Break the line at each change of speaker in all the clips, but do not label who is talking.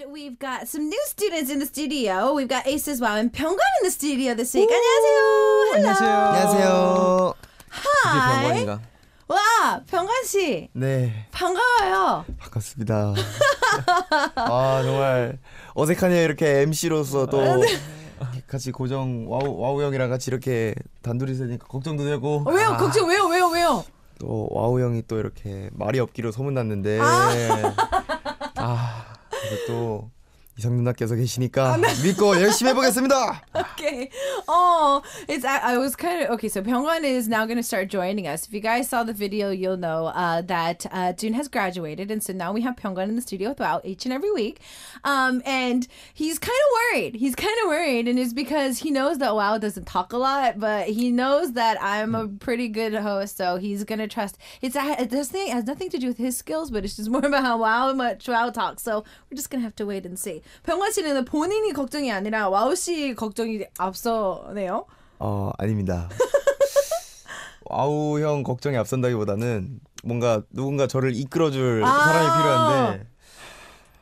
And we've got some new students in the studio. We've got Ace as well and 병관 in the studio this week. 안녕하세요. Hello.
안녕하세요.
Hi. 와, 병관 씨.
네,
반가워요.
반갑습니다. 아 정말 어색하네요 이렇게 MC로서 또 같이 고정 와우 와우 형이랑 같이 이렇게 단둘이 있으니까 걱정도 되고
어, 왜요? 걱정 왜요? 왜요? 왜요?
또 와우 형이 또 이렇게 말이 없기로 소문났는데 아그 ると 이성 누나께서 계시니까 믿고 열심히 해보겠습니다.
Okay. Oh, it's I, I was kind of okay. So Pyongwan is now going to start joining us. If you guys saw the video, you'll know uh, that uh, Jun has graduated, and so now we have Pyongwan in the studio throughout each and every week. Um, and he's kind of worried. He's kind of worried, and it's because he knows that Wow doesn't talk a lot, but he knows that I'm a pretty good host, so he's gonna trust. It's it doesn't it has nothing to do with his skills, but it's just more about how Wow much Wow talks. So we're just gonna have to wait and see. 병관 씨는 본인이 걱정이 아니라 와우 씨 걱정이 앞서네요.
어 아닙니다. 와우 형 걱정이 앞선다기보다는 뭔가 누군가 저를 이끌어줄
아.
사람이 필요한데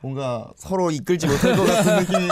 뭔가 서로 이끌지 못할 것 같은 느낌이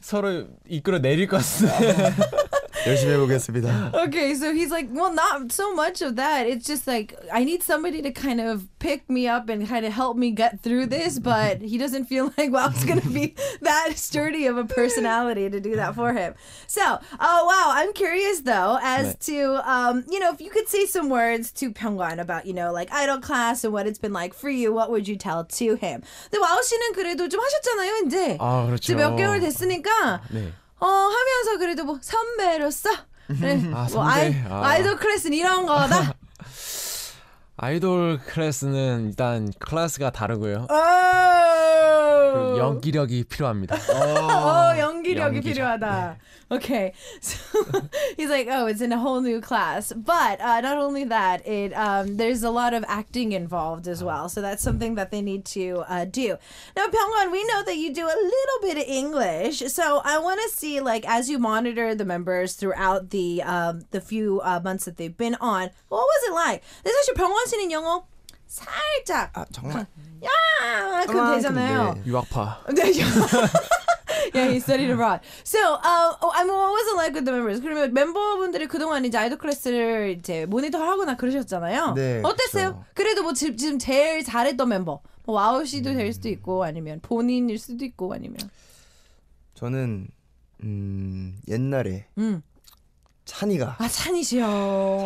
서로 이끌어 내릴 것 같은데.
열심히 해보겠습니다.
Okay, so he's like, well, not so much of that. It's just like I need somebody to kind of pick me up and kind of help me get through this, but he doesn't feel like Wow's gonna be that sturdy of a personality to do that for him. So, oh wow, I'm curious though as to um, you know, if you could say some words to Pyongwan about you know like idol class and what it's been like for you, what would you tell to him? 근데 와우 씨는 그래도 좀 하셨잖아요, 이제.
아 그렇죠.
지금 몇 개월 됐으니까
네.
어 하면서 그래도 뭐 선배로서 네,
아,
뭐
선배.
아이,
아.
아이돌 클래스는 이런 거다.
아이돌 클래스는 일단 클래스가 다르고요.
오.
그리고 연기력이 필요합니다.
어, 연기력이
연기죠.
필요하다. Okay, so he's like, oh, it's in a whole new class. But uh, not only that, it um, there's a lot of acting involved as well. So that's something that they need to uh, do. Now, Pyongwan, we know that you do a little bit of English. So I want to see, like, as you monitor the members throughout the um, the few uh, months that they've been on, what was it like? 근데 사실 병원 씨는 영어 살짝
아 정말
야 그럼 되잖아요.
네.
유학파.
yeah, he studied abroad. So, uh, oh, I mean, what was it like with the members? 그러면 멤버분들이 그동안 이제 아이돌 클래스를 이제 모니터하거나 그러셨잖아요.
네,
어땠어요?
그쵸.
그래도 뭐 지, 지금 제일 잘했던 멤버, 뭐 와우 씨도 될 수도 있고 아니면 본인일 수도 있고 아니면
저는 음 옛날에
음.
찬이가
아 찬이시요.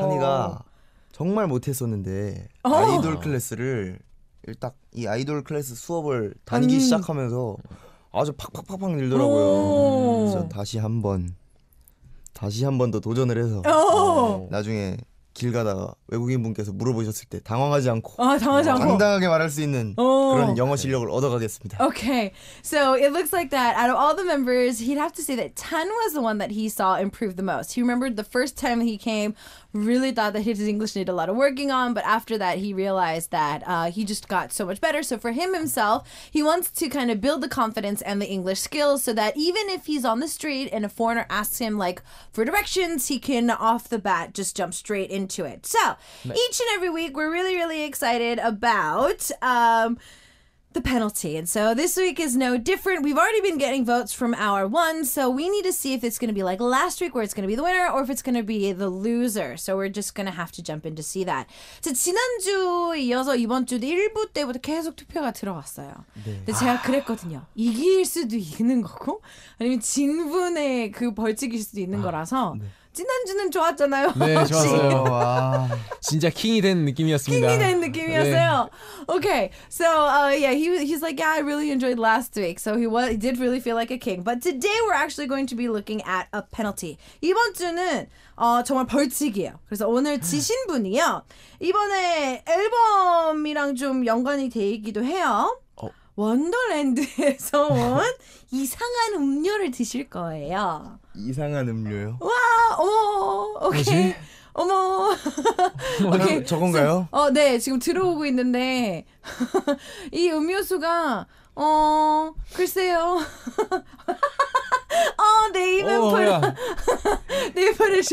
찬이가 정말 못했었는데
어.
아이돌 클래스를 딱 이 아이돌 클래스 수업을 다니기
음.
시작하면서 아주 팍팍팍팍
오.
늘더라고요. 그래서 다시 한번 다시 한 번 더 도전을 해서
어.
나중에 길 가다가 외국인 분께서 물어보셨을 때 당황하지 않고
아 당하지 않고.
당당하게 말할 수 있는
어.
그런 영어 실력을 얻어가겠습니다.
Okay, so it looks like that out of all the members, he'd have to say that Tan was the one that he saw improve the most. He remembered the first time he came, really thought that his English needed a lot of working on, but after that, he realized that uh, he just got so much better. So for him himself, he wants to kind of build the confidence and the English skills so that even if he's on the street and a foreigner asks him like for directions, he can off the bat just jump straight into it. So each and every week, we're really, really excited about. Um, the penalty. And so this week is no different. We've already been getting votes from our one, so we need to see if it's going to be like last week where it's going to be the winner or if it's going to be the loser. So we're just going to have to jump in to see that. 자, 지난주 이어서 이번 주도 1부 때부터 계속 투표가 들어왔어요. 근데 제가 그랬거든요. 이길 수도 있는 거고 아니면 진 분의 그 벌칙일 수도 있는 거라서 지난주는 좋았잖아요.
네? 좋았어요.
와.
진짜 킹이 된 느낌이었습니다.
킹이 된 느낌이었어요. Okay, so uh, yeah, he he's like, yeah, I really enjoyed last week, so he was he did really feel like a king. But today we're actually going to be looking at a penalty. 이번 주는 어, 정말 벌칙이에요. 그래서 오늘 지신 분이요 이번에 앨범이랑 좀 연관이 돼 있기도 해요.
어.
원더랜드에서 온 이상한 음료를 드실 거예요.
이상한 음료요.
와, 어머, 오케이.
뭐지?
어머. 오케이.
저건가요?
어, 네, 지금 들어오고 있는데 이 음료수가 어, 글쎄요. 어,
어,
put
뭐야.
they put it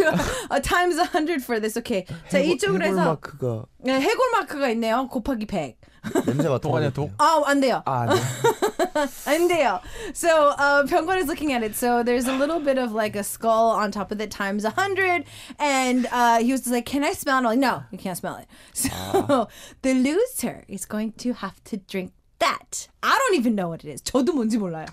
uh, times a hundred for this. 오케이. 자, 이쪽으로
해골
해서
마크가
네, 해골 마크가 있네요. 곱하기 100.
냄새 맡아.
독 아니야, 독?
아, 안 돼요.
아, 네.
안 돼요. So uh, 병관 is looking at it. So there's a little bit of like a skull on top of it times a hundred, and uh, he was just like, "Can I smell it?" I'm like, no, you can't smell it. So the loser is going to have to drink that. I don't even know what it is. 저도 뭔지 몰라요.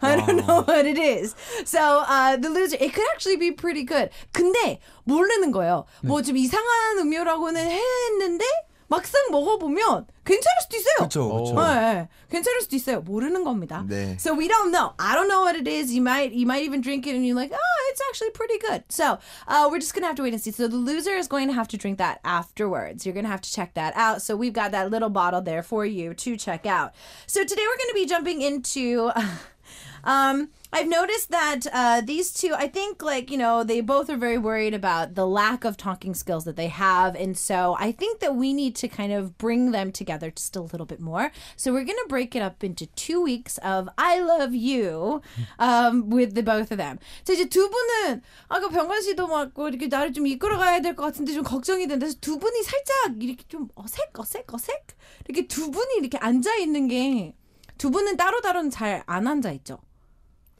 I don't know what it is. So uh, the loser, it could actually be pretty good. 근데 모르는 거예요. 뭐 좀 이상한 음료라고는 했는데 막상 먹어보면 괜찮을 수도 있어요.
그렇죠, 그렇죠.
네, 괜찮을 수도 있어요. 모르는 겁니다.
네.
So we don't know. I don't know what it is. You might you might even drink it and you're like, oh, it's actually pretty good. So uh, we're just gonna have to wait and see. So the loser is going to have to drink that afterwards. You're gonna have to check that out. So we've got that little bottle there for you to check out. So today we're gonna be jumping into. Um, I've noticed that uh, these two, I think, like, you know, they both are very worried about the lack of talking skills that they have. And so I think that we need to kind of bring them together just a little bit more. So we're going to break it up into two weeks of I love you um, with the both of them. 자, 이제 두 분은 아까 병관 씨도 막 이렇게 나를 좀 이끌어가야 될 것 같은데 좀 걱정이 되는데 두 분이 살짝 이렇게 좀 어색, 어색, 어색? 이렇게 두 분이 이렇게 앉아 있는 게 두 분은 따로따로는 잘 안 앉아 있죠.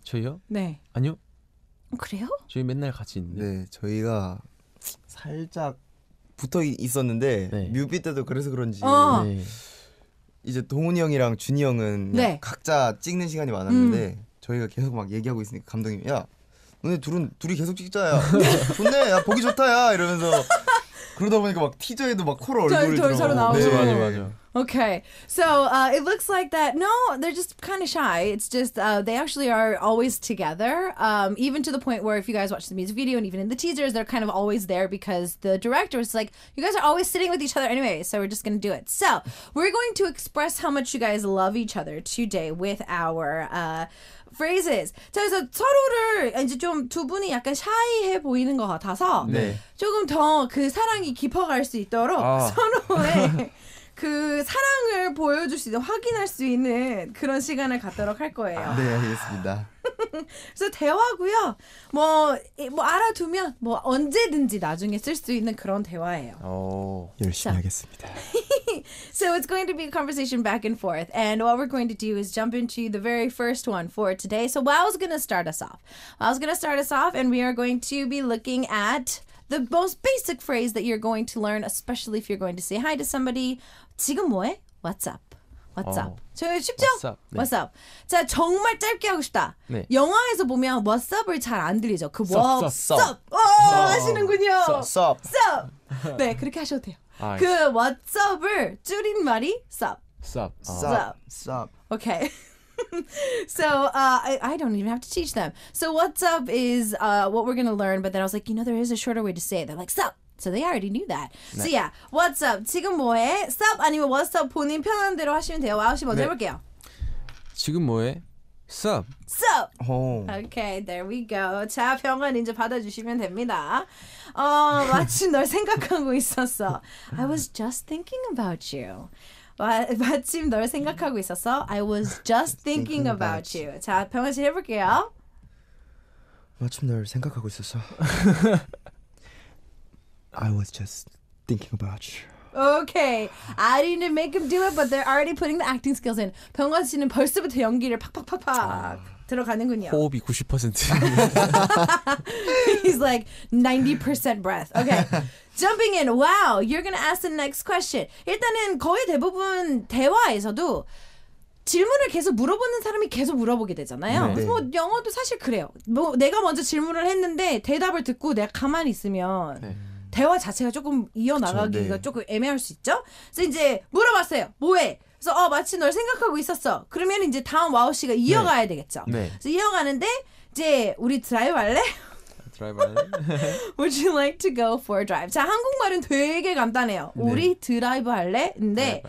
저희요?
네.
아니요.
그래요?
저희 맨날 같이 있는데.
네, 저희가 살짝 붙어 이- 있었는데
네.
뮤비 때도 그래서 그런지
어.
네.
이제 동훈이 형이랑 준이 형은
네.
각자 찍는 시간이 많았는데
음.
저희가 계속 막 얘기하고 있으니까 감독님이 야 너네 둘은 둘이 계속 찍자야 좋네 야 보기 좋다야 이러면서 그러다 보니까 막 티저에도 막 코로
저-
얼굴이
저-
들어가고
저로 나오고.
맞아
네.
맞아 맞아.
Okay, so uh, it looks like that. No, they're just kind of shy. It's just uh, they actually are always together, um, even to the point where if you guys watch the music video and even in the teasers, they're kind of always there because the director was like, "You guys are always sitting with each other anyway, so we're just gonna do it." So we're going to express how much you guys love each other today with our. Uh, phrases. 자, 그래서 서로를 이제 좀 두 분이 약간 샤이해 보이는 것 같아서
네.
조금 더 그 사랑이 깊어갈 수 있도록
아.
서로의 그 사랑을 보여줄 수 있는 확인할 수 있는 그런 시간을 갖도록 할 거예요.
네 알겠습니다
그래서 대화고요. 뭐, 이- 뭐 알아두면 뭐 언제든지 나중에 쓸 수 있는 그런 대화예요.
어.
열심히
자.
하겠습니다
So it's going to be a conversation back and forth. And what we're going to do is jump into the very first one for today. So Wow's going to start us off. Wow's going to start us off, and we are going to be looking at the most basic phrase that you're going to learn, especially if you're going to say hi to somebody. 지금 뭐해? What's up? What's
어.
up? 저 쉽죠?
What's up? 네.
What's up? 자 정말 짧게 하고 싶다.
네.
영화에서 보면 What's up을 잘 안 들리죠. 그
Sup,
What's
sup,
up? 어, 하시는군요.
썹
sup. 네, 그렇게 하셔도 돼요.
아,
그 what's up을 줄인 말이 sup.
sup. 어.
Sup.
썹
Okay. so uh, I, I don't even have to teach them. So what's up is uh, what we're gonna learn. But then I was like, you know, there is a shorter way to say it. They're like sup. So they already knew that. So yeah, what's up? 지금 뭐해? Sup 아니면 what's up 본인 편한 대로 하시면 돼요. 와우 씨 먼저
네.
해볼게요.
지금 뭐해? Sup.
Sup.
어.
Okay, there we go. 자, 병원 이제 받아주시면 됩니다. 어, 마침 널 생각하고 있었어. I was just thinking about you. 마, 마침 널 생각하고 있었어. I was just thinking about you. 자, 병원 씨 해볼게요.
마침 널 생각하고 있었어 I was just thinking about you
Okay, I didn't make him do it, but they're already putting the acting skills in. 병원 씨는 벌써부터 연기를 팍팍팍팍 들어가는군요.
호흡이 90%.
He's like 90% breath. Okay. Jumping in. Wow. You're going to ask the next question. 일단은 거의 대부분 대화에서도 질문을 계속 물어보는 사람이 계속 물어보게 되잖아요.
네.
뭐 영어도 사실 그래요. 뭐 내가 먼저 질문을 했는데 대답을 듣고 내가 가만히 있으면
네.
대화 자체가 조금 이어나가기가
그쵸, 네.
조금 애매할 수 있죠. 그래서 이제 물어봤어요. 뭐해? 그래서 어 마치 널 생각하고 있었어. 그러면 이제 다음 와우 씨가 이어가야 되겠죠.
네.
그래서 이어가는데 이제 우리 드라이브 할래?
드라이브.
Would you like to go for a drive? 자, 한국말은 되게 간단해요. 우리 드라이브 할래? 근데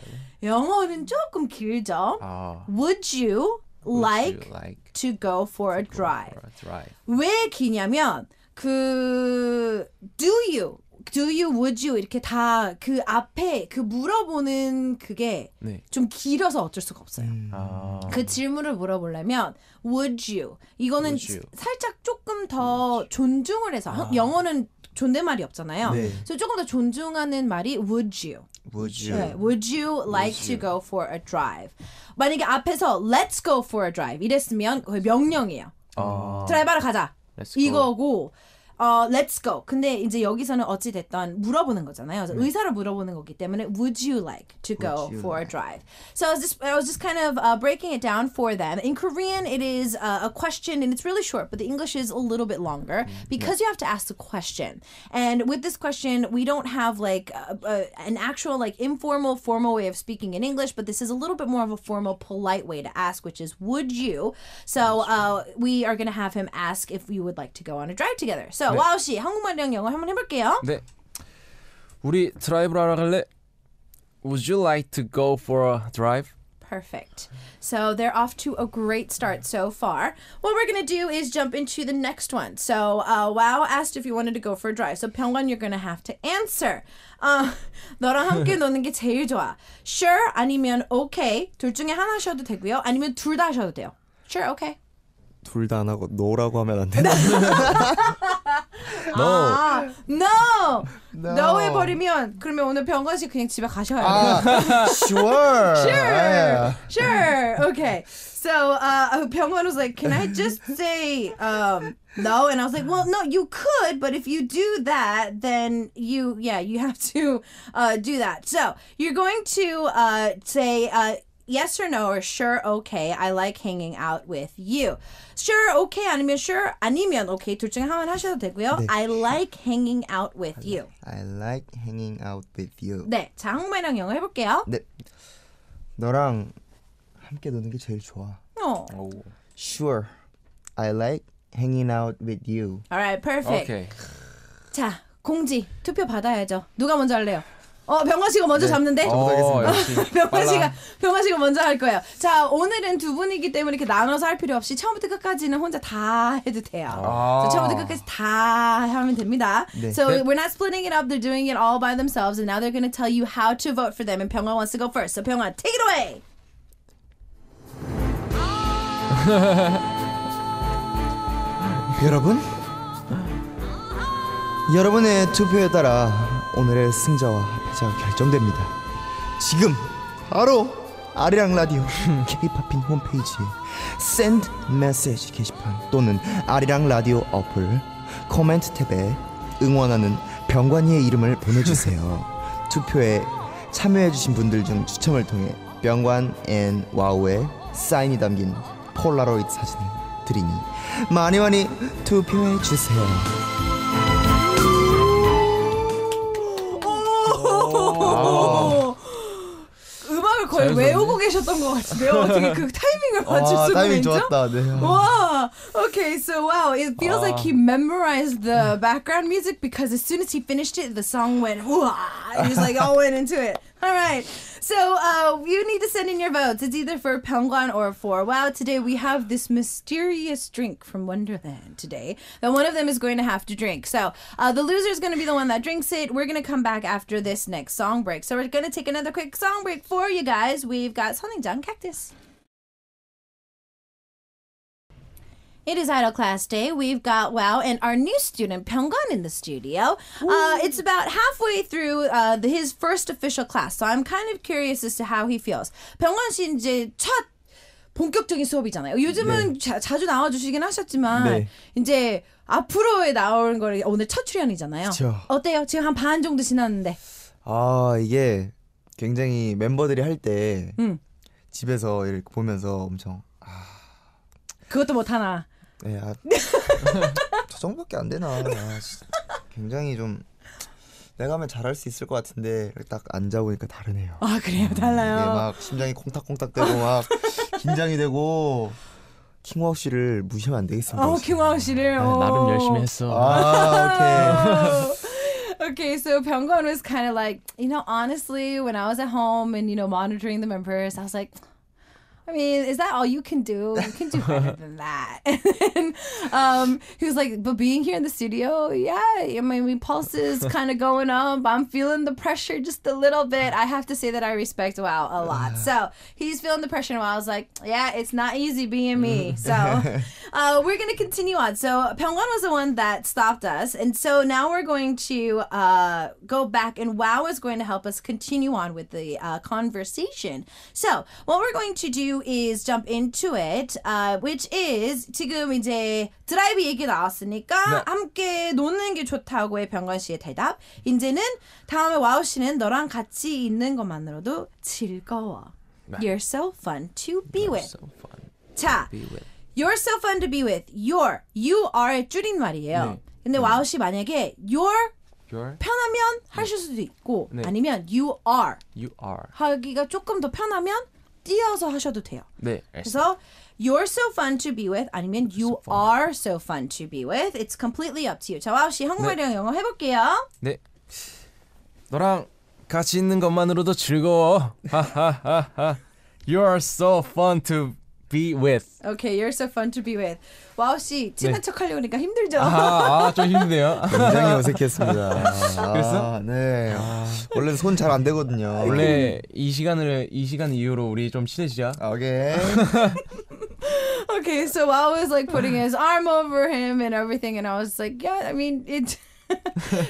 영어는 조금 길죠.
아.
Would you like
Would you like
to go for a drive?
for a drive?
왜 기냐면 그 do you, do you, would you 이렇게 다 그 앞에 그 물어보는 그게
네.
좀 길어서 어쩔 수가 없어요.
아.
그 질문을 물어보려면 would you 이거는
Would you.
살짝 조금 더 존중을 해서 한- 영어는 존댓말이 없잖아요.
네.
그래서 조금 더 존중하는 말이 would you.
Would you?
네, would you like to go for a drive? 만약에 앞에서 let's go for a drive 이랬으면 거의 명령이에요.
아.
드라이브하러 가자.
Let's go.
이거고 어 let's go. 근데 이제 여기서는 어찌 됐던 물어보는 거잖아요. 그래서 의사를 물어보는 거기 때문에 would you like to go
Would you
for a drive? So I was just I was just kind of uh, breaking it down for them. In Korean, it is uh, a question and it's really short, but the English is a little bit longer because you have to ask the question. And with this question, we don't have like a, a, an actual like informal formal way of speaking in English, but this is a little bit more of a formal polite way to ask, which is would you? So uh, we are gonna have him ask if we would like to go on a drive together. So 와우 씨 한국말이랑 영어 한번 해볼게요.
네. 우리 드라이브를 하러 갈래? Would you like to go for a drive?
Perfect. So they're off to a great start so far. What we're gonna do is jump into the next one. So uh, Wow asked if you wanted to go for a drive. So Pyongwan, you're gonna have to answer. 어, 너랑 함께 노는 게 제일 좋아. Sure 아니면 okay. 둘 중에 하나 하셔도 되고요. 아니면 둘 다 하셔도 돼요. Sure, okay.
둘 다 안 하고 노라고 하면 안 되나?
아, no.
No.
no 해버리면 그러면 오늘 병건 씨 그냥 집에 가셔야 돼요.
아, sure.
Sure. Sure. Okay. So uh Pyongwon was like, Can I just say um no? And I was like, Well, no, you could, but if you do that, then you yeah, you have to uh do that. So you're going to uh say uh yes or no or sure okay I like hanging out with you. Sure okay 아니면 sure 아니면 okay 둘 중에 하나 하셔도 되고요.
네.
I like hanging out with you.
I like hanging out with you.
네, 자 한국말이랑 영어 해볼게요.
네. 너랑 함께 노는 게 제일 좋아.
어.
Sure. I like hanging out with you.
Alright, perfect.
오케이.
자, 공지 투표 받아야죠. 누가 먼저 할래요? 어, 병화 씨가 먼저
네.
잡는데.
어.
어,
병화. 씨가 병화 씨가 먼저 할 거예요. 자, 오늘은 두 분이기 때문에 이렇게 나눠서 할 필요 없이 처음부터 끝까지는 혼자 다 해도 돼요.
아.
자, 처음부터 끝까지 다 하면 됩니다.
네.
So
네.
we're not splitting it up. They're doing it all by themselves, and now they're going to tell you how to vote for them. And Pyongyang wants to go first. So Pyongyang, take it away.
여러분, 여러분의 투표에 따라 오늘의 승자와 패자가 결정됩니다. 지금 바로 아리랑 라디오 K-Poppin' 홈페이지에 Send Message 게시판 또는 아리랑 라디오 어플 코멘트 탭에 응원하는 병관이의 이름을 보내주세요. 투표에 참여해주신 분들 중 추첨을 통해 병관 and 와우의 사인이 담긴 폴라로이드 사진을 드리니 많이 많이 투표해 주세요.
음악을 거의
자연스럽네.
외우고 계셨던 것 같은데요. 어떻게 그 타이밍을 맞출
아,
수가
타이밍
있죠?
좋았다. 네.
Wow. Okay, so wow, it feels like he memorized the background music because as soon as he finished it, the song went wah. He was like all went into it. All right. So uh, you need to send in your votes. It's either for Pyongyang or for Wow. Today we have this mysterious drink from Wonderland today that one of them is going to have to drink. So uh, the loser is going to be the one that drinks it. We're going to come back after this next song break. So we're going to take another quick song break for you guys. We've got Sonningjang Cactus. It is Idol Class Day. We've got Wow and our new student Pyongan in the studio. Uh, it's about halfway through uh, the, his first official class, so I'm kind of curious as to how he feels. 병관 씨 이제 첫 본격적인 수업이잖아요. 요즘은 자, 자주 나와주시긴 하셨지만
네.
이제 앞으로에 나오는 거를 오늘 첫 출연이잖아요.
그쵸.
어때요? 지금 한 반 정도 지났는데.
아 이게 굉장히 멤버들이 할 때
음.
집에서 이렇게 보면서 엄청
그것도 못 하나.
네, 아, 저 정도밖에 안 되나. 아, 진짜 굉장히 좀 내가 하면 잘할 수 있을 것 같은데 딱 앉아 보니까 다르네요.
아 그래요? 달라요.
이게 막 심장이 콩닥콩닥대고 막 긴장이 되고 킹와우 씨를 무시하면 안 되겠습니다.
어, 김화우 씨를.
아, 나름
어.
열심히 했어.
아
okay, so Pyongyang was kind of like, you know, honestly, when I was at home and, you know, monitoring the members, I was like, I mean, is that all you can do? You can do better than that. and um, he was like, but being here in the studio, yeah, I mean, my pulse is kind of going up. I'm feeling the pressure just a little bit. I have to say that I respect Wow a lot. So he's feeling the pressure, and I was like, yeah, it's not easy being me. So uh, we're going to continue on. So Pyongwan was the one that stopped us. And so now we're going to uh, go back, and Wow is going to help us continue on with the uh, conversation. So what we're going to do is jump into it, uh, which is 지금 이제 드라이브 얘기 나왔으니까
네.
함께 노는 게 좋다고의 병관 씨의 대답. 이제는 다음에 와우 씨는 너랑 같이 있는 것만으로도 즐거워. You're so fun to be with.
So fun.
자,
Be with.
You're so fun to be with. You're, you are의 줄임말이에요.
네.
근데 와우 씨 만약에 you're
You're.
편하면 하실 수도 있고
네.
아니면 you are
You are.
하기가 조금 더 편하면 띄어서 하셔도 돼요.
네.
그래서 you're so fun to be with 아니면 you are so fun to be with. It's completely up to you. 자, 와우 씨 한국말이랑 영어 해볼게요.
네. 너랑 같이 있는 것만으로도 즐거워. 하하하하. You are so fun to be with.
Okay, you're so fun to be with. 와우 씨 친한
네.
척 하려고 하니까 힘들죠?
아, 아, 좀 힘드네요.
굉장히 어색했습니다.
그랬어?
아, 네. 원래 손 잘 안 되거든요.
원래 이 시간을 이 시간 이후로 우리 좀 친해지자.
오케이.
Okay, so Wow was like putting his arm over him and everything, and I was like, yeah, I mean, it.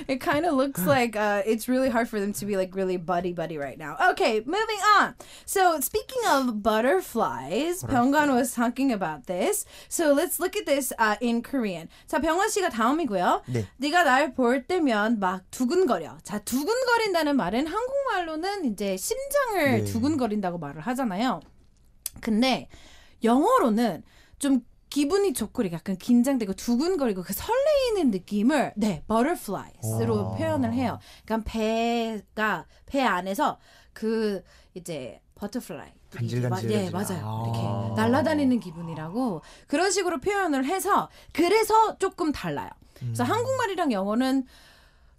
It kind of looks like uh, it's really hard for them to be like really buddy buddy right now. Okay, moving on. So speaking of butterflies, Pyonggan was talking about this. So let's look at this uh, in Korean. 자, 병원 씨가 다음이고요.
네.
네가 날 볼 때면 막 두근거려. 자, 두근거린다는 말은 한국말로는 이제 심장을
네.
두근거린다고 말을 하잖아요. 근데 영어로는 좀 기분이 좋고 약간 긴장되고 두근거리고 그 설레이는 느낌을 네 butterflies로 표현을 해요. 그러니까 배가 배 안에서 그 이제 butterfly
간질간질.
예 맞아요
아.
이렇게 날아다니는 기분이라고 그런 식으로 표현을 해서 그래서 조금 달라요. 그래서 한국말이랑 영어는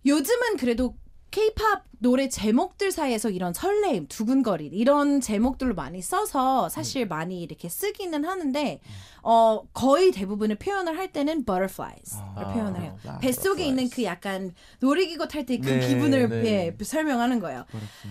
요즘은 그래도 K-팝 노래 제목들 사이에서 이런 설레임, 두근거림 이런 제목들로 많이 써서 사실 많이 이렇게 쓰기는 하는데 어 거의 대부분의 표현을 할 때는 butterflies를
아,
표현을 해요.
아,
뱃속에 있는 그 약간 놀이기구 탈 때 그
네,
기분을
네.
예, 설명하는 거예요.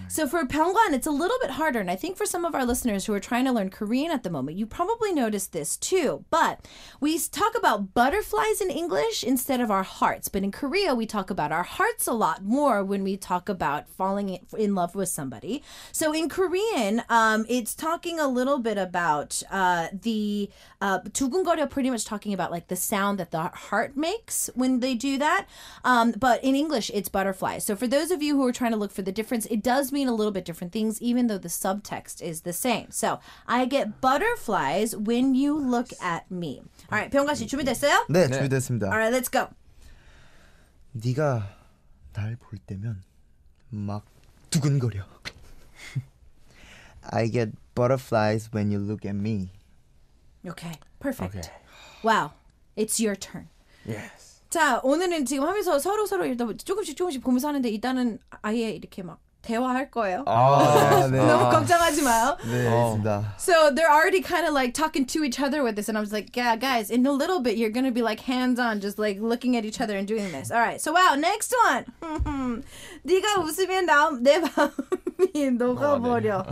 So for Pyongyang, it's a little bit harder, and I think for some of our listeners who are trying to learn Korean at the moment, you probably noticed this too. But we talk about butterflies in English instead of our hearts, but in Korea we talk about our hearts a lot more when we talk about falling in- in love with somebody. So in Korean, um, it's talking a little bit about uh, the uh, 두근거려, pretty much talking about like the sound that the heart makes when they do that. Um, but in English, it's butterflies. So for those of you who are trying to look for the difference, it does mean a little bit different things, even though the subtext is the same. So I get butterflies when you look at me. All right, 병가 씨 준비됐어요?
네, 준비됐습니다.
All right, let's go.
네가 날 볼 때면 막 두근거려. I get butterflies when you look at me.
Okay, perfect.
Okay.
Wow, it's your turn.
Yes.
자, 오늘은 지금 하면서 서로 서로 일단 조금씩 조금씩 보면서 하는데 일단은 아예 이렇게 막 대화할 거예요.
아, 네.
너무 걱정하지 마요.
네,
어.
있습니다.
So they're already kind of like talking to each other with this, and I was like, yeah, guys, in a little bit you're gonna be like hands on, just like looking at each other and doing this. All right, so wow, next one. 네가 웃으면 나, 내 마음이 녹아버려.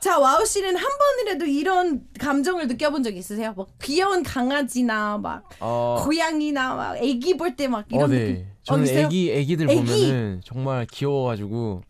자, 와우 씨는 한 번이라도 이런 감정을 느껴본 적 있으세요? 뭐 귀여운 강아지나 막
어,
고양이나 막 애기 볼 때 막 이런
어,
느낌.
네. 저는
있어요?
애기 애기들
애기?
보면은 정말 귀여워가지고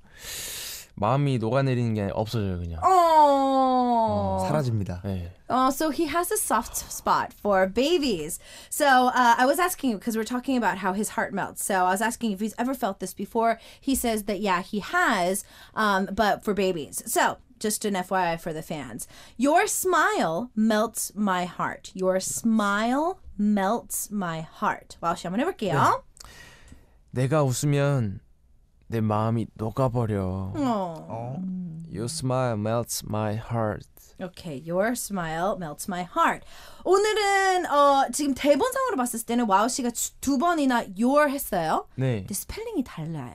마음이 녹아내리는 게 없어져요 그냥.
어.
사라집니다.
네.
Oh, so he has a soft spot for babies. So uh, I was asking because we're talking about how his heart melts. So I was asking if he's ever felt this before. He says that yeah, he has, um, but for babies. So just an FYI for the fans, your smile melts my heart. Your smile melts my heart. Wow, 씨 한번 해볼게요.
내가 웃으면 내 마음이 녹아버려.
Oh.
Your smile melts my heart.
Okay, your smile melts my heart. 오늘은 어, 지금 대본상으로 봤을 때는 와우 씨가 주- 두 번이나 your 했어요.
네.
근데 스펠링이 달라요.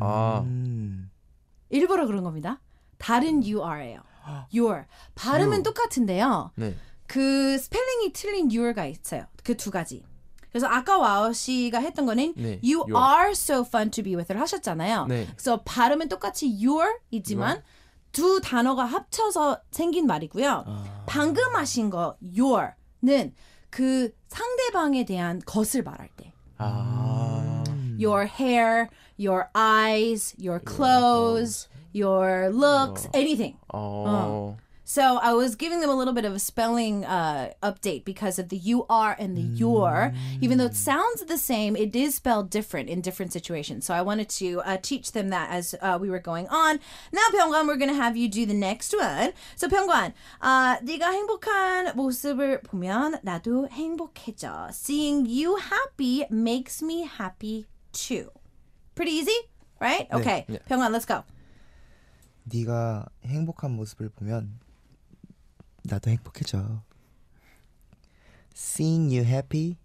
아,
음.
일부러 그런 겁니다. 다른 your예요. your. 발음은
You.
똑같은데요.
네.
그 스펠링이 틀린 your가 있어요. 그 두 가지. 그래서 아까 와우 씨가 했던 거는
네,
you
your.
are so fun to be with를 하셨잖아요.
네.
그래서 발음은 똑같이 you're이지만 두 단어가 합쳐서 생긴 말이고요. 방금 하신 거 your는 그 상대방에 대한 것을 말할 때
아.
your hair, your eyes, your clothes, your looks, anything.
어.
So I was giving them a little bit of a spelling uh, update because of the you are and the your. Even though it sounds the same, it is spelled different in different situations. So I wanted to uh, teach them that as uh, we were going on. Now, Pyongwan, we're going to have you do the next one. So Pyongwan, uh, 네가 행복한 모습을 보면 나도 행복해져. Seeing you happy makes me happy too. Pretty easy, right? Okay,
네.
Pyongwan, let's go.
네가 행복한 모습을 보면 나도 행복해져. Seeing you happy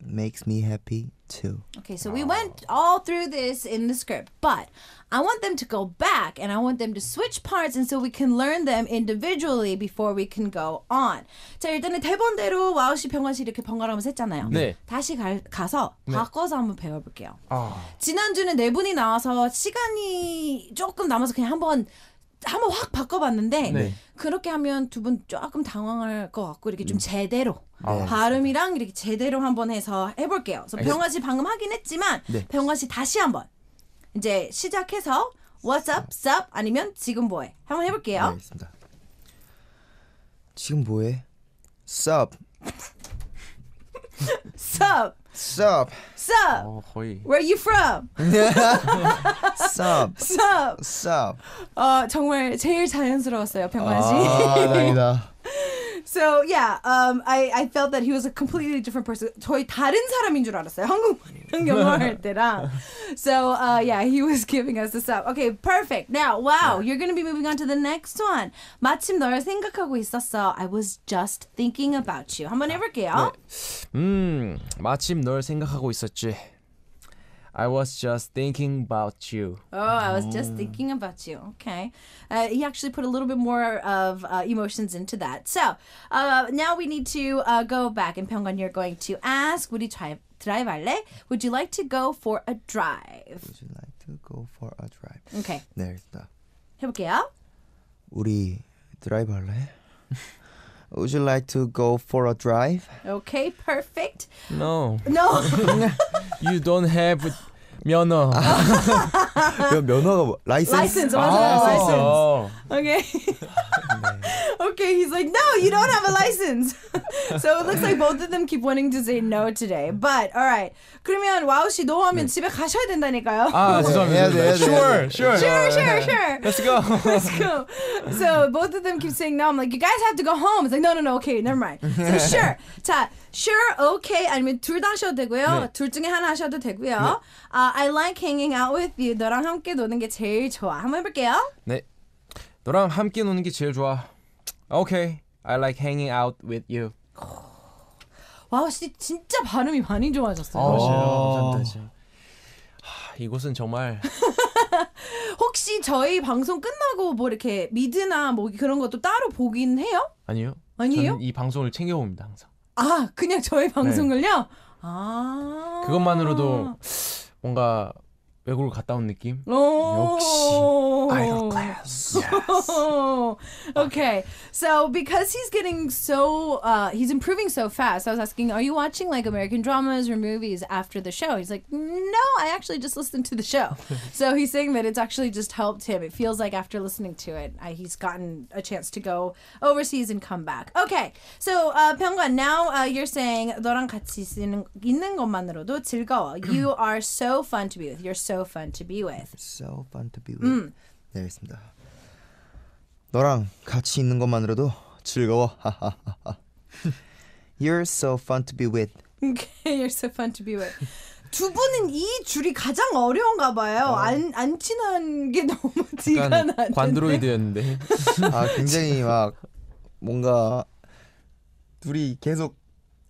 makes me happy too.
Okay, so we went all through this in the script, but I want them to go back and I want them to switch parts and so we can learn them individually before we can go on. 자, 일단은 대본대로 와우 씨, 병관 씨 이렇게 번갈아가면서 했잖아요.
네.
다시 가, 가서 바꿔서 한번 배워 볼게요.
아.
지난주는 네 분이 나와서 시간이 조금 남아서 그냥 한번 한번 확 바꿔봤는데
네.
그렇게 하면 두 분 조금 당황할 것 같고 이렇게
음.
좀 제대로
아.
발음이랑 이렇게 제대로 한번 해서 해볼게요. 그래서 병화 씨 방금 하긴 했지만
네.
병화 씨 다시 한번 이제 시작해서 What's up, sup 아니면 지금 뭐해 한번
네.
해볼게요.
알겠습니다. 지금 뭐해? Sup,
Sup,
sup,
sup.
어, 거의.
Where you from?
sup,
Sup.
sup.
어 정말 제일 자연스러웠어요 병화 씨.
아, 다행이다.
So yeah, um, I I felt that he was a completely different person. 저희 다른 사람인 줄 알았어요. 한국말이랑 영어 할 때랑. So uh, yeah, he was giving us this up. Okay, perfect. Now, wow, you're gonna be moving on to the next one. 마침 널 생각하고 있었어. I was just thinking about you. 한번 해볼게요.
음, 마침 널 생각하고 있었지. I was just thinking about you.
Oh, I was just thinking about you. Okay. Uh, he actually put a little bit more of uh, emotions into that. So uh, now we need to uh, go back. And Pyongan, you're going to ask, would you try drive 할래? Would you like to go for a drive?
Would you like to go for a drive?
Okay.
네, 알겠습니다.
해볼게요.
우리 드라이브 할래? Would you like to go for a drive?
Okay, perfect.
No,
No.
you don't have 면허.
면- 면허가 뭐? 라이센스?
license. 맞아요. license.
어.
Okay. Okay, he's like, no, you don't have a license. so it looks like both of them keep wanting to say no today. But all right. 그러면 와우 씨 노하면 집에 가셔야 된다니까요.
아, 죄송합니다. Sure, sure.
Sure, sure, sure.
Let's go.
Let's go. So both of them keep saying no. I'm like, you guys have to go home. It's like, no, no, no. Okay, never mind. So sure. 자, sure, okay. 아니면 둘 다 하셔도 되고요.
네.
둘 중에 하나 하셔도 되고요. 아, I like hanging out with you. 너랑 함께 노는 게 제일 좋아. 한번 해볼게요.
네. 너랑 함께 노는 게 제일 좋아. Okay. I like hanging out with you.
와우 씨 진짜 발음이 많이 좋아졌어요.
맞아요. 감사합니다. 진짜. 하, 이곳은 정말
혹시 저희 방송 끝나고 뭐 이렇게 미드나 뭐 그런 것도 따로 보긴 해요?
아니요.
아니에요?
저는 이 방송을 챙겨 봅니다 항상.
아, 그냥 저희 방송을요? 아.
그것만으로도 뭔가 외국을 갔다 온 느낌.
오.
역시 idol class.
okay, so because he's getting so, uh, he's improving so fast. I was asking, are you watching like American dramas or movies after the show? He's like, no, I actually just listened to the show. so he's saying that it's actually just helped him. It feels like after listening to it, uh, he's gotten a chance to go overseas and come back. Okay, so uh, 병관, now uh, you're saying 너랑 같이 있는, 있는 것만으로도 즐거워. You are so fun to be with. You're so fun to be with.
So fun to be with. 네, 알겠습니다. 너랑 같이 있는 것만으로도 즐거워. You're so fun to be with.
You're so fun to be with. 두 분은 이 줄이 가장 어려운가 봐요. 안, 안 친한 게 너무 티가 나는데.
관드로이드였는데.
아, 굉장히 막 뭔가 둘이 계속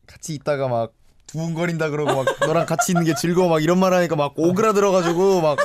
같이 있다가 막 두근거린다 그러고 막 너랑 같이 있는 게 즐거워 막 이런 말 하니까 막 오그라들어가지고 막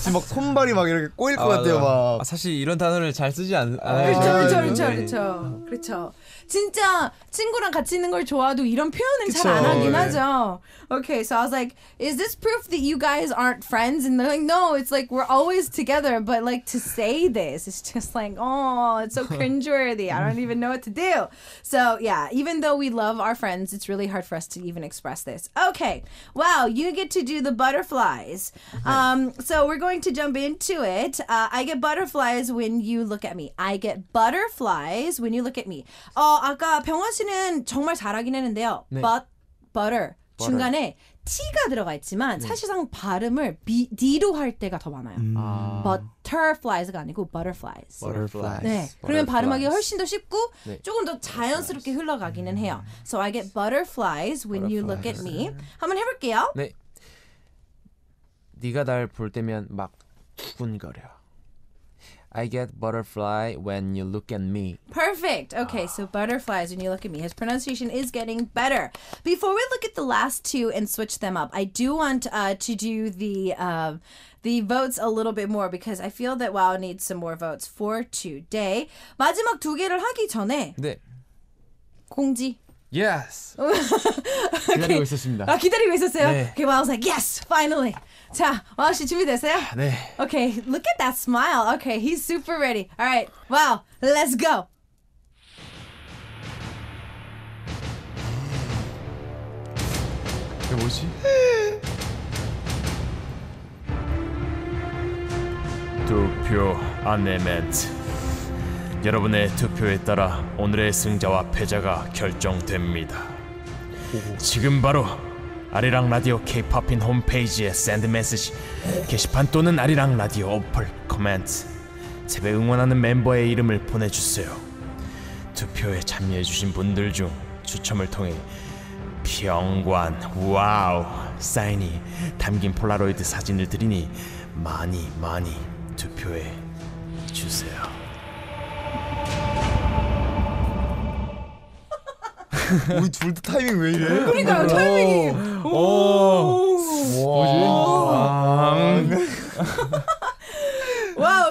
지금 막 손발이 막 이렇게 꼬일 것 같아요 막.
아, 사실 이런 단어를 잘 쓰지 않, 않아요.
그렇죠, 그렇죠. 그렇죠, 그렇죠. 진짜 친구랑 같이 있는 걸 좋아도 이런 표현은 잘 안
그쵸,
하긴
네.
하죠. Okay, so I was like, is this proof that you guys aren't friends? And they're like, no, it's like we're always together. But like to say this, it's just like, oh, it's so cringeworthy. I don't even know what to do. So yeah, even though we love our friends, it's really hard for us to even express this. Okay, wow, you get to do the butterflies. Um, so we're going to jump into it. Uh, I get butterflies when you look at me. I get butterflies when you look at me. 어, 아까 병원 씨는 정말 잘하긴 했는데요.
네.
But, butter. 중간에 t가 들어가 있지만 사실상 발음을 B, D로 할 때가 더 많아요.
아.
butterflies가 아니고 butterflies.
Butterflies.
네, 그러면 발음하기
Butterflies.
훨씬 더 쉽고
네.
조금 더 자연스럽게 흘러가기는 해요. So I get butterflies when you look at me. 한번 해볼게요.
네. 네가 날 볼 때면 막 두근거려. I get butterfly when you look at me.
Perfect. Okay, so butterflies when you look at me. His pronunciation is getting better. Before we look at the last two and switch them up, I do want uh, to do the uh, the votes a little bit more because I feel that WoW needs some more votes for today. 마지막 두 개를 하기 전에
네.
공지.
Yes. 기다리고 있었습니다.
아 기다리고 있었어요.
네.
Okay, well, I was like, yes, finally. 자, 와우 씨 준비됐어요?
네.
Okay, look at that smile. Okay, he's super ready. All right, wow, let's go.
이게 뭐지?
투표 안내 멘트 여러분의 투표에 따라 오늘의 승자와 패자가 결정됩니다 지금 바로 아리랑 라디오 K-Poppin' 홈페이지에 Send Message 게시판 또는 아리랑 라디오 어플 코멘트 탭에 응원하는 멤버의 이름을 보내주세요 투표에 참여해주신 분들 중 추첨을 통해 병관 와우 사인이 담긴 폴라로이드 사진을 드리니 많이 많이 투표해 주세요.
우리 둘다 타이밍 왜 이래?
그러니까 타이밍이. Wow,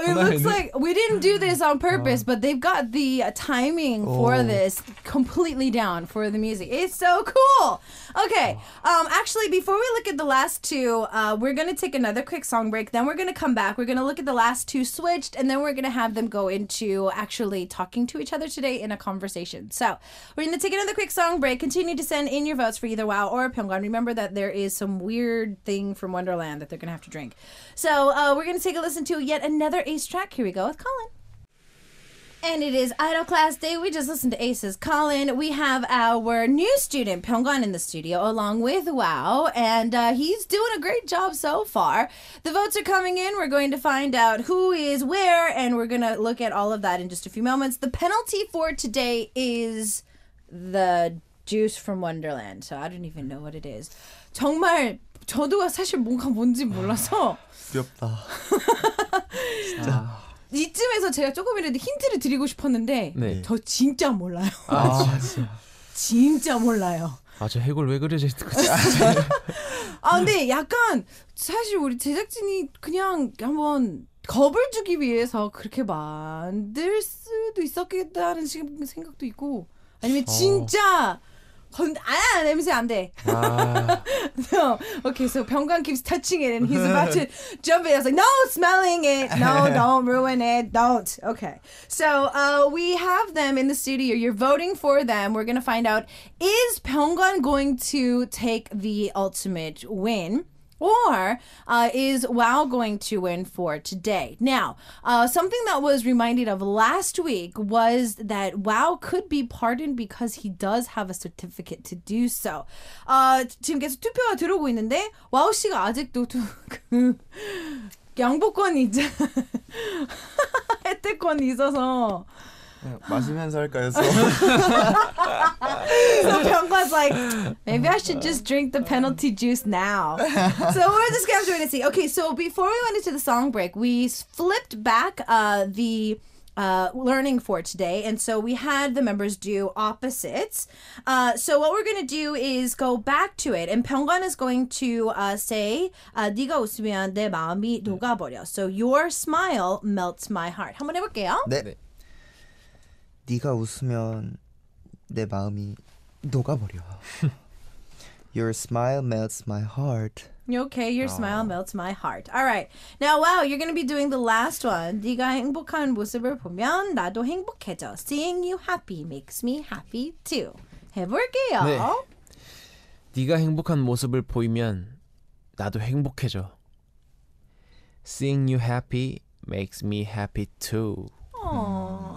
it looks like we didn't do this on purpose, but they've got the uh, timing for this completely down for the music. It's so cool. Okay, um, actually, before we look at the last two, uh, we're gonna take another quick song break. Then we're gonna come back. We're gonna look at the last two switched, and then we're gonna have them go into actually talking to each other today in a conversation. So we're gonna take another quick song break. Continue to send in your votes for either Wow or Pyongyang. Remember that there is some weird thing from Wonderland that they're gonna have to drink. So uh, we're gonna take a listen to yet another Ace track. Here we go with Colin. And it is Idol Class Day. We just listened to Ace's Colin. We have our new student, Pyongan, in the studio, along with Wow. And uh, he's doing a great job so far. The votes are coming in. We're going to find out who is where, and we're going to look at all of that in just a few moments. The penalty for today is the juice from Wonderland. So I don't even know what it is. 정말 저도 사실 뭔가 뭔지 몰라서
귀엽다.
이쯤에서 제가 조금이라도 힌트를 드리고 싶었는데
네.
저 진짜 몰라요.
아,
진짜 몰라요.
아, 저 해골 왜 그려져 있는 거지?
아 근데 약간 사실 우리 제작진이 그냥 한번 겁을 주기 위해서 그렇게 만들 수도 있었겠다는 시- 생각도 있고 아니면 진짜 건, 아 냄새 안 돼.
아,
No. Okay, so Pyongyang keeps touching it and he's about to jump in. I was like, no, smelling it. No, don't ruin it. Don't. Okay. So uh, we have them in the studio. You're voting for them. We're going to find out is Pyongyang going to take the ultimate win? Or uh, is WoW going to win for today? Now, uh, something that was reminded of last week was that WoW could be pardoned because he does have a certificate to do so. 아, 지금 계속 투표가 들어오고 있는데 와우 씨가 아직도 두, 그 양보권이 있 혜택권이 있어서
마시면서 할까요? 서
So Pyongwan's like, maybe I should just drink the penalty juice now. so we're just gonna have to wait and see. Okay, so before we went into the song break, we s- flipped back uh, the uh, learning for today. And so we had the members do opposites. Uh, so what we're going to do is go back to it. And Pyonggan is going to uh, say, uh, 네가 웃으면 내 마음이 녹아버려. So your smile melts my heart. 한번 해볼게요.
네.
네.
네가 웃으면 내 마음이 녹아버려. Your smile melts my heart.
Okay, your smile melts my heart. All right. Now, wow, you're going to be doing the last one. 네가 행복한 모습을 보면 나도 행복해져. Seeing you happy makes me happy too. 해볼게요.
네. 네가 행복한 모습을 보이면 나도 행복해져. Seeing you happy makes me happy too.
Aww.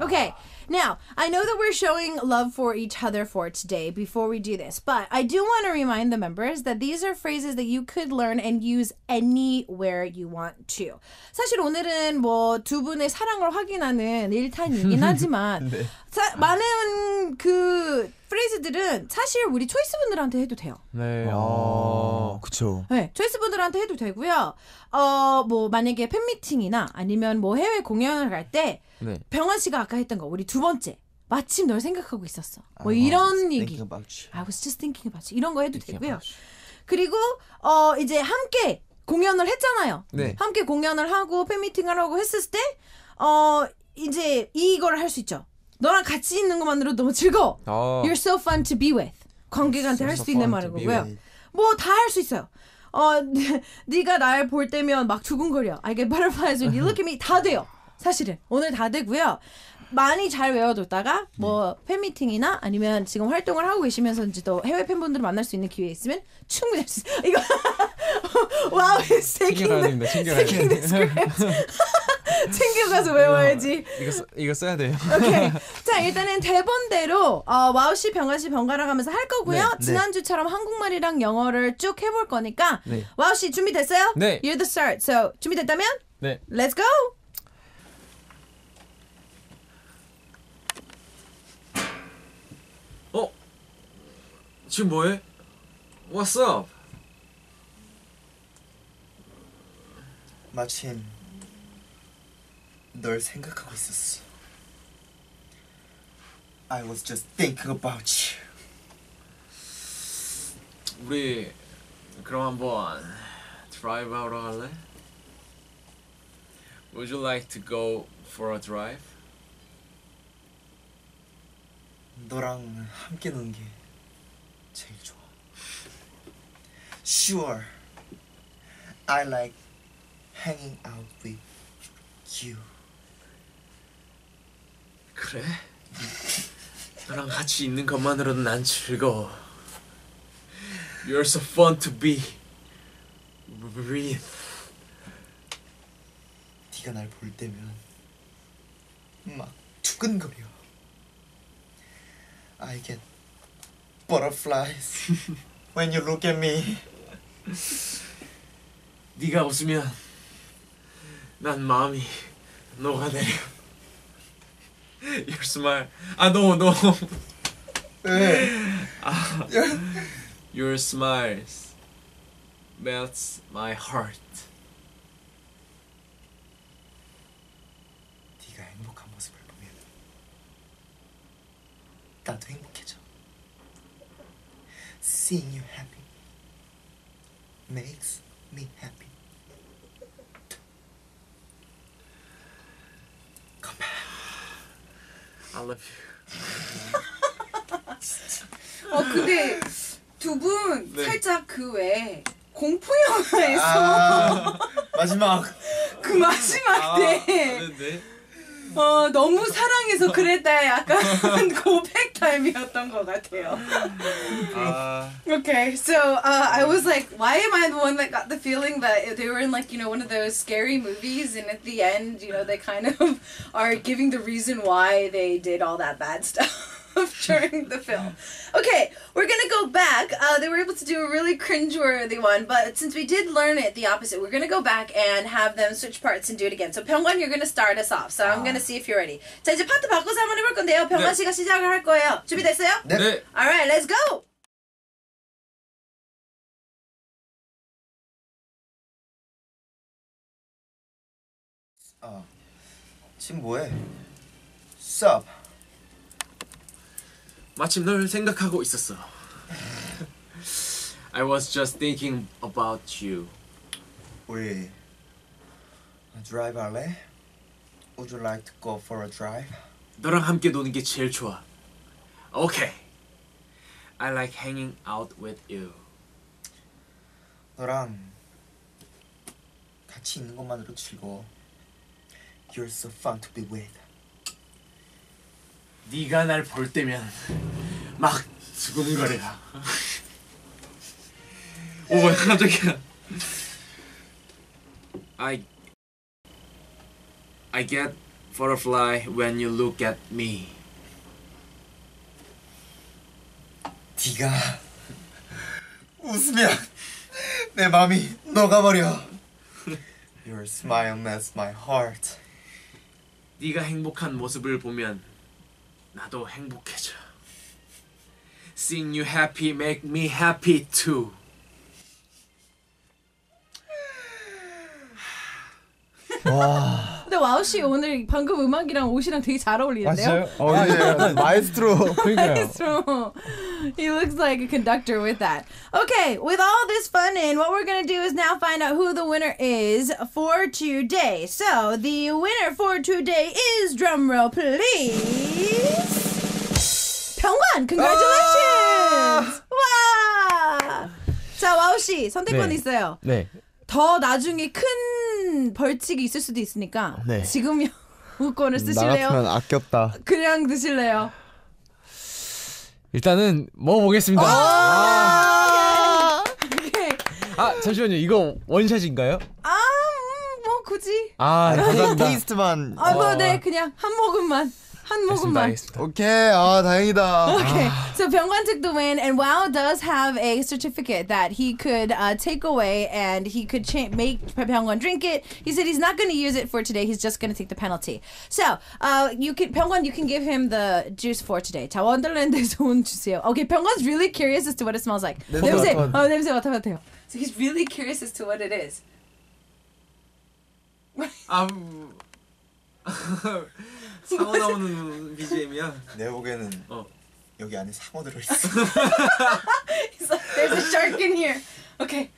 Okay, now I know that we're showing love for each other for today before we do this, but I do want to remind the members that these are phrases that you could learn and use anywhere you want to. 사실 오늘은 뭐 두 분의 사랑을 확인하는 일탄이긴 하지만 사- 많은 그 프레이즈들은 사실 우리 초이스 분들한테 해도 돼요.
네.
어, 그쵸.
네, 초이스 분들한테 해도 되고요. 어, 뭐 만약에 팬미팅이나 아니면 뭐 해외 공연을 갈 때
네.
병원 씨가 아까 했던 거 우리 두 번째 마침 널 생각하고 있었어. 뭐 이런 얘기.
Thinking about you.
I was just thinking about you. 이런 거 해도
Thinking
되고요. 그리고 어 이제 함께 공연을 했잖아요.
네.
함께 공연을 하고 팬미팅을 하고 했을 때 어 이제 이걸 할 수 있죠. 너랑 같이 있는 것만으로 너무 즐거워.
어.
You're so fun to be with. 관객한테 할 수 있는
with.
뭐다 할 수 있어요. 어, 네가 날 볼 때면 막 두근거려. I get butterflies when you look at me. 다 돼요. 사실은 오늘 다 되고요. 많이 잘 외워뒀다가 뭐 팬미팅이나 아니면 지금 활동을 하고 계시면서인지도 해외 팬분들을 만날 수 있는 기회 있으면 충분히 할 수 있어요. 이거 와우, it's taking the, taking the script. 챙겨가서 외워야지.
이거 써, 이거 써야 돼요.
오케이. 자, 일단은 대본대로 어, 와우 씨, 병관 씨 번갈아 가면서 할 거고요.
네,
네.
지난주처럼 한국말이랑 영어를 쭉 해볼 거니까
네.
와우 씨 준비됐어요?
네.
You're the start. So 준비됐다면
네.
Let's go.
어? 지금 뭐해? What's up?
마침 널 생각하고 있었어. I was just thinking about you.
우리 그럼 한번 drive out 할래? Would you like to go for a drive?
너랑 함께 노는 게 제일 좋아. Sure. I like hanging out with you.
그래? 너랑 같이 있는 것만으로도 난 즐거워. You're so fun to be with.
네가 날 볼 때면 막 두근거려. I get butterflies when you look at me.
네가 웃으면 난 마음이 녹아내려. Your smile. 아, no, no.
왜?
Your smiles melts my heart.
네가 행복한 모습을 보면 나도 행복해져. Seeing you happy makes me happy.
I love you.
어 근데 두 분
네.
살짝 그 외에 공포 영화에서
아, 마지막
그 마지막 때
네.
어, 너무 사랑해서 그랬다 약간 고백 타임이었던 것 같아요.
아,
Okay, so uh, I was like, why am I the one that got the feeling that they were in like you know one of those scary movies, and at the end, you know, they kind of are giving the reason why they did all that bad stuff during the film. Okay, we're gonna go back. Uh, they were able to do a really cringeworthy one, but since we did learn it the opposite, we're gonna go back and have them switch parts and do it again. So 병관, you're gonna start us off. So I'm gonna see if you're ready. 자 이제 파트 바꿔서 한번 해볼 건데요. 병관
네.
씨가 시작을 할 거예요. 준비됐어요?
네.
네.
Alright, let's go!
어, 지금 뭐해? Sup?
마침 널 생각하고 있었어. I was just thinking about you.
우리 드라이브 할래? Would you like to go for a drive?
너랑 함께 노는 게 제일 좋아. Okay. I like hanging out with you.
너랑 같이 있는 것만으로 즐거워. You're so fun to be with.
네가 날 볼 때면 막 두근거려. 오 깜짝이야. I I get butterfly when you look at me.
네가 웃으면 내 마음이 녹아버려. Your smile melts my heart.
네가 행복한 모습을 보면 나도 행복해져. Seeing you happy make me happy too.
근데 와우 씨 오늘 방금 음악이랑 옷이랑 되게 잘 어울리는데요?
어,
아, 예. 마에스트로.
그러니까요.
So he looks like a conductor with that. Okay, with all this fun in, what we're gonna do is now find out who the winner is for today. So the winner for today is drumroll, please. 병관, congratulations! 와! 자, 와우 씨 선택권
네.
있어요.
네.
더 나중에 큰 벌칙이 있을 수도 있으니까
네.
지금 영우권을
나
쓰실래요?
같으면 아꼈다.
그냥 드실래요?
일단은 먹어보겠습니다.
아, 오케이.
아 잠시만요. 이거 원샷인가요?
아, 음, 뭐 굳이.
아 감사합니다.
테이스트만.
아, 뭐,
어.
네, 그냥 한 모금만. 한
알겠습니다.
모금만.
알겠습니다.
오케이. 아 다행이다.
Okay, so Pyongwan took the win, and Wow does have a certificate that he could uh, take away, and he could cha- make Pyongwan drink it. He said he's not going to use it for today; he's just going to take the penalty. So, uh, you can Pyongwan, you can give him the juice for today. 자, 원더랜드에서 온 주세요. Okay, Pyongwan's really curious as to what it smells like.
냄새
냄새,
맡아봐.
어, 냄새 맡아봐요. So he's really curious as to what it is.
아 상어 나오는 BGM이야.
내 보기에는
어.
여기 안에 상어 들어 있어.
He's like, there's a shark in here. Okay,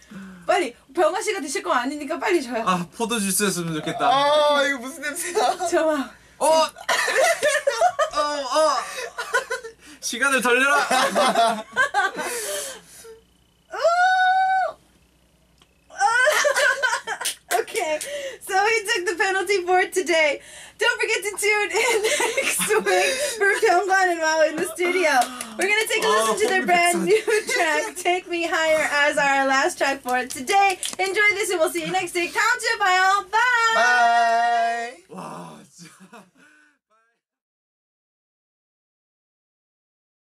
빨리 병원 씨가 드실 거 아니니까 빨리 줘요.
아 포도 주스였으면 좋겠다.
아 이거 무슨 냄새야?
좋아.
어. 어, 어. 시간을 돌려라.
Okay, So he took the penalty for it today. Don't forget to tune in next week for Pyongan and Molly in the studio. We're going to take a listen to their brand new oh. track, Take Me Higher, as our last track for it today. Enjoy this and we'll see you next week. 다음 주에 all Bye! Bye!